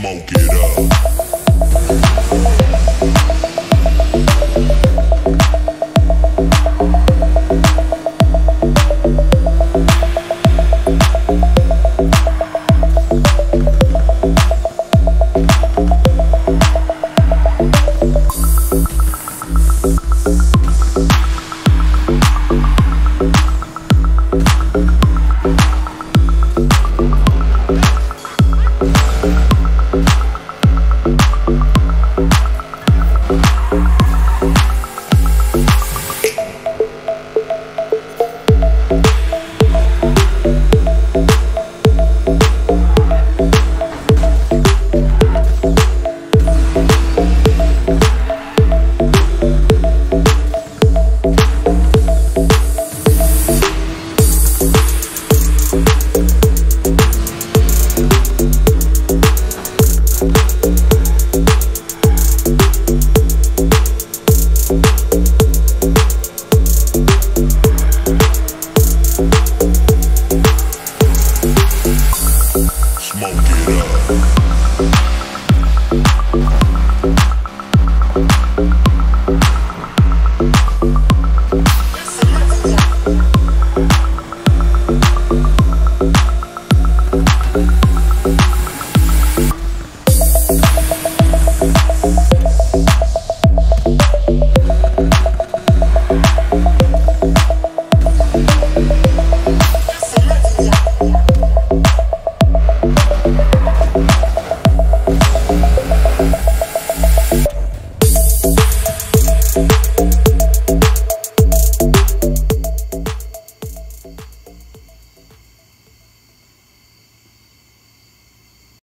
smoke it up.